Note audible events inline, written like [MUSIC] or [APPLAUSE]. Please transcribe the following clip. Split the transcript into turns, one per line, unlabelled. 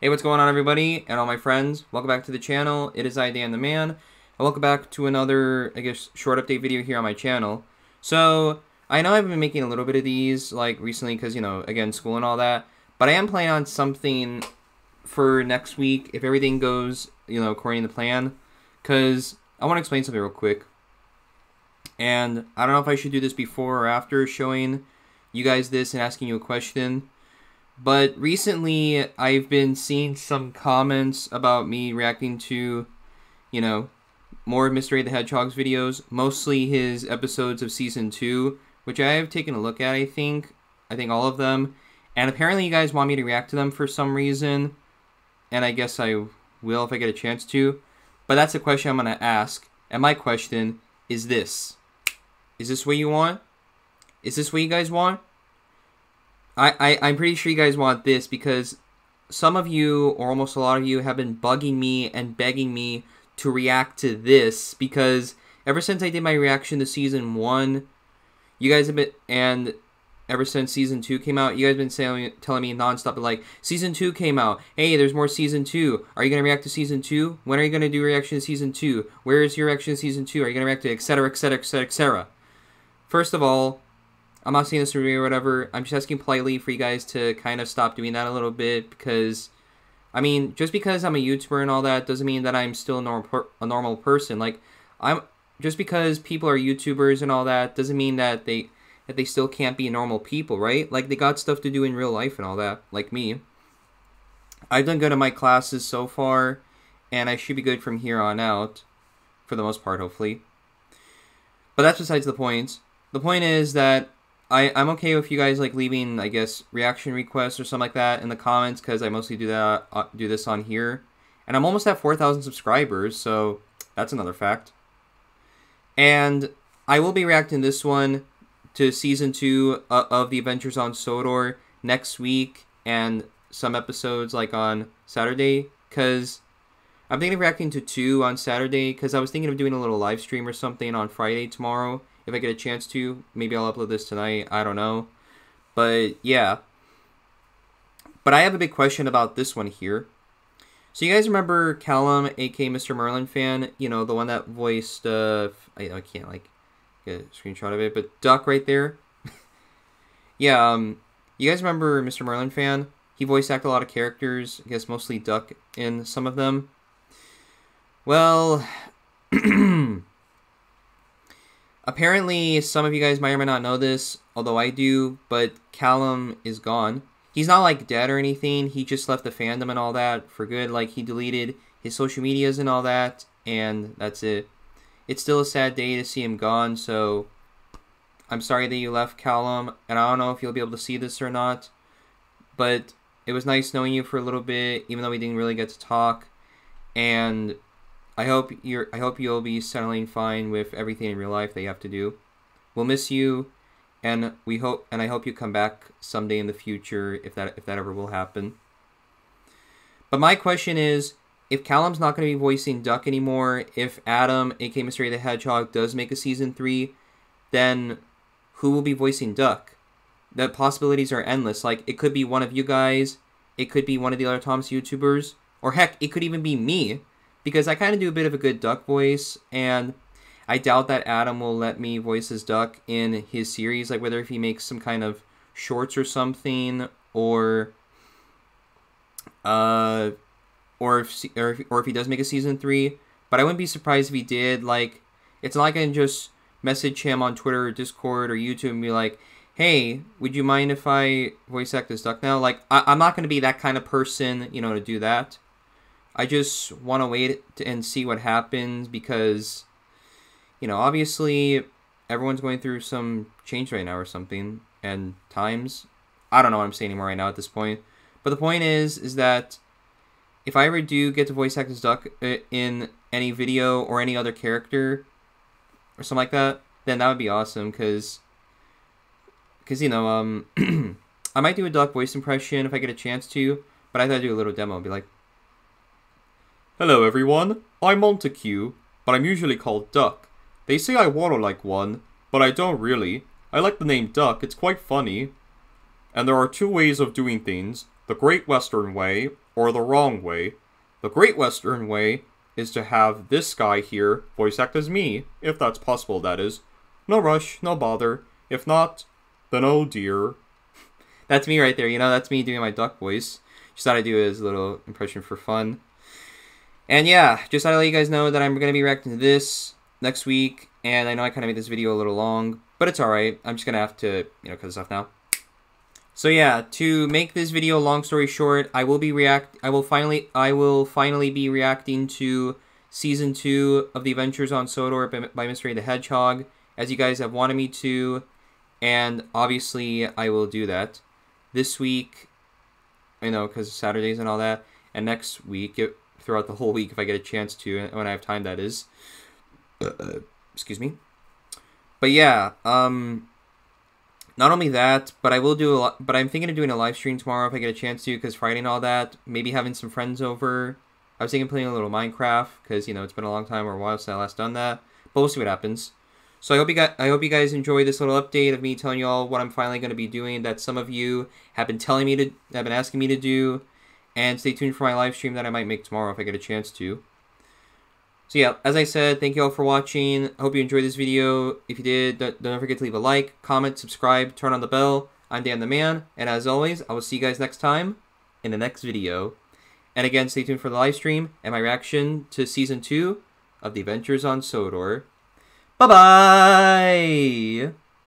Hey, what's going on everybody and all my friends? Welcome back to the channel. It is I, Dan the Man. And welcome back to another, I guess, short update video here on my channel. So, I know I've been making a little bit of these, like, recently because, you know, again, school and all that. But I am planning on something for next week if everything goes, you know, according to the plan. Because I want to explain something real quick. And I don't know if I should do this before or after showing you guys this and asking you a question. But recently, I've been seeing some comments about me reacting to, you know, more of MrA the Hedgehog's videos, mostly his episodes of season two, which I have taken a look at, I think. I think all of them. And apparently, you guys want me to react to them for some reason. And I guess I will if I get a chance to. But that's a question I'm going to ask. And my question is this Is this what you want? Is this what you guys want? I, I, I'm pretty sure you guys want this because some of you, or almost a lot of you, have been bugging me and begging me to react to this because ever since I did my reaction to season one, you guys have been, and ever since season two came out, you guys have been saying, telling me nonstop, like, season two came out. Hey, there's more season two. Are you going to react to season two? When are you going to do reaction to season two? Where is your reaction to season two? Are you going to react to etc., etc., etc., etc.? First of all, I'm not saying this to review or whatever. I'm just asking politely for you guys to kind of stop doing that a little bit because, I mean, just because I'm a YouTuber and all that doesn't mean that I'm still a normal, a normal person. Like, I'm just because people are YouTubers and all that doesn't mean that they that they still can't be normal people, right? Like they got stuff to do in real life and all that, like me. I've done good in my classes so far, and I should be good from here on out, for the most part, hopefully. But that's besides the point. The point is that I, I'm okay with you guys like leaving I guess reaction requests or something like that in the comments because I mostly do that uh, do this on here, and I'm almost at 4,000 subscribers, so that's another fact. And I will be reacting this one to season two uh, of the Adventures on Sodor next week, and some episodes like on Saturday. Because I'm thinking of reacting to two on Saturday because I was thinking of doing a little live stream or something on Friday tomorrow if I get a chance to. Maybe I'll upload this tonight. I don't know. But yeah. But I have a big question about this one here. So you guys remember Callum, aka Mr. Merlin fan? You know, the one that voiced, uh, I, I can't, like, get a screenshot of it, but Duck right there. [LAUGHS] yeah, um, you guys remember Mr. Merlin fan? He voice acted a lot of characters, I guess mostly Duck in some of them. Well, [CLEARS THROAT] Apparently, some of you guys might or might not know this, although I do, but Callum is gone. He's not like dead or anything. He just left the fandom and all that for good. Like he deleted his social medias and all that, and that's it. It's still a sad day to see him gone, so I'm sorry that you left Callum, and I don't know if you'll be able to see this or not, but it was nice knowing you for a little bit, even though we didn't really get to talk, and I hope you're I hope you'll be settling fine with everything in real life that you have to do. We'll miss you and we hope and I hope you come back someday in the future if that if that ever will happen. But my question is if Callum's not going to be voicing Duck anymore, if Adam, aka MrA the Hedgehog, does make a season three, then who will be voicing Duck? The possibilities are endless. Like it could be one of you guys, it could be one of the other Thomas YouTubers, or heck, it could even be me because I kind of do a bit of a good duck voice, and I doubt that Adam will let me voice his duck in his series, like whether if he makes some kind of shorts or something, or uh, or if or if, or if he does make a season three. But I wouldn't be surprised if he did. Like, it's not like I can just message him on Twitter or Discord or YouTube and be like, "Hey, would you mind if I voice act this duck now?" Like, I- I'm not going to be that kind of person, you know, to do that. I just want to wait and see what happens because, you know, obviously everyone's going through some change right now or something, and times. I don't know what I'm saying anymore right now at this point. But the point is, is that if I ever do get to voice act as Duck uh, in any video or any other character or something like that, then that would be awesome because, because you know, um, [CLEARS THROAT] I might do a Duck voice impression if I get a chance to, but I thought I'd do a little demo. I'd be like,
Hello everyone, I'm Montague, but I'm usually called Duck. They say I waddle like one, but I don't really. I like the name Duck, it's quite funny. And there are two ways of doing things. the Great Western Way or the wrong way. The Great Western Way is to have this guy here voice act as me, if that's possible, that is. No rush, no bother. If not, then oh dear. [LAUGHS]
That's me right there, you know, that's me doing my duck voice. Just thought I'd do a little impression for fun. And yeah, just to let you guys know that I'm going to be reacting to this next week. And I know I kind of made this video a little long, but it's alright. I'm just going to have to, you know, cut this off now. So yeah, to make this video long story short, I will be react I will finally I will finally be reacting to season 2 of The Adventures on Sodor by, by Mr. the Hedgehog as you guys have wanted me to and obviously I will do that this week you know cuz Saturdays and all that and next week it, throughout the whole week if I get a chance to when I have time that is uh, excuse me but yeah um not only that, but I will do a lot. But I'm thinking of doing a live stream tomorrow if I get a chance to, because Friday and all that. Maybe having some friends over. I was thinking playing a little Minecraft because you know it's been a long time or a while since I last done that. But we'll see what happens. So I hope you guys, I hope you guys enjoy this little update of me telling you all what I'm finally going to be doing. That some of you have been telling me to, have been asking me to do, and stay tuned for my live stream that I might make tomorrow if I get a chance to. So yeah, as I said, thank you all for watching. I hope you enjoyed this video. If you did, don't, don't forget to leave a like, comment, subscribe, turn on the bell. I'm Dan the Man, and as always, I will see you guys next time in the next video. And again, stay tuned for the live stream and my reaction to Season 2 of The Adventures on Sodor. Bye-bye!